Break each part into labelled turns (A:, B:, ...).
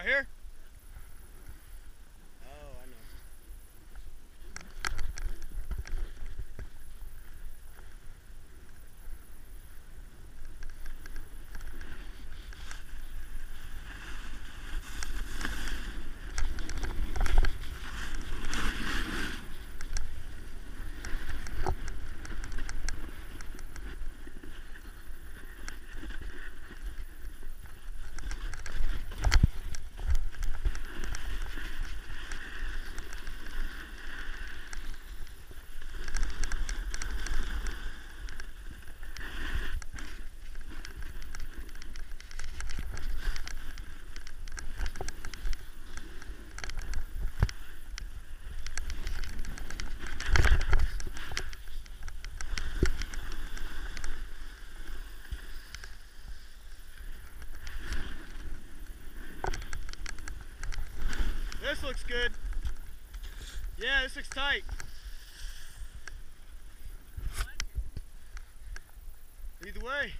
A: Right here? Good. Yeah, this looks tight. Either way.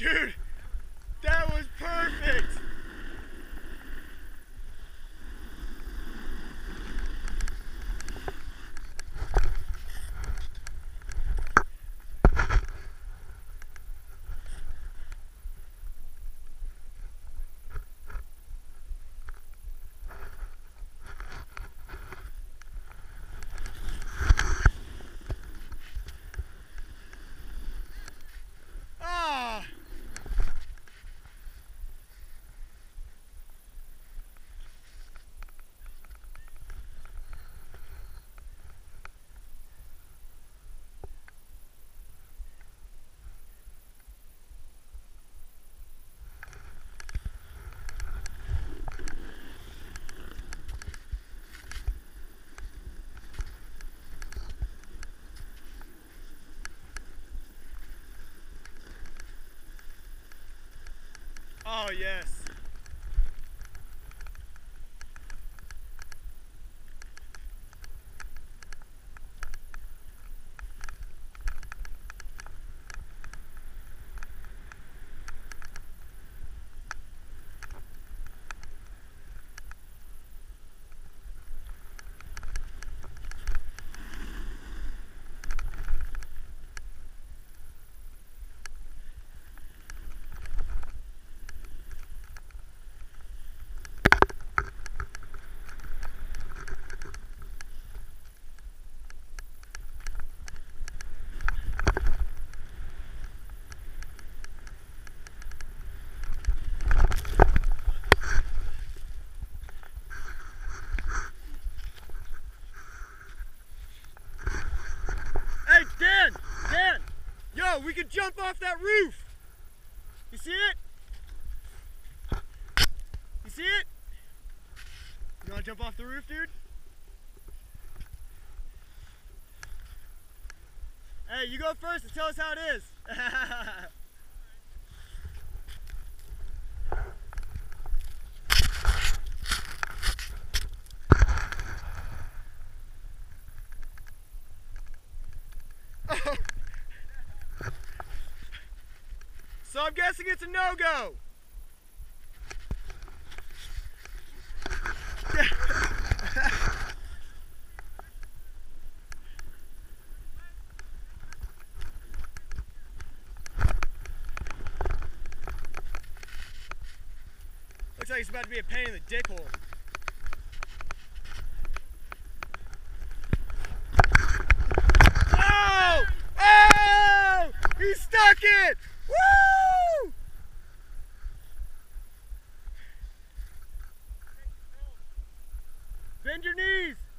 A: Dude, Oh, yes. We could jump off that roof. You see it? You see it? You wanna jump off the roof, dude? Hey, you go first and tell us how it is. I'm guessing it's a no-go. Looks like it's about to be a pain in the dick hole. Bend your knees.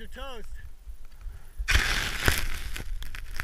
A: Legs toast.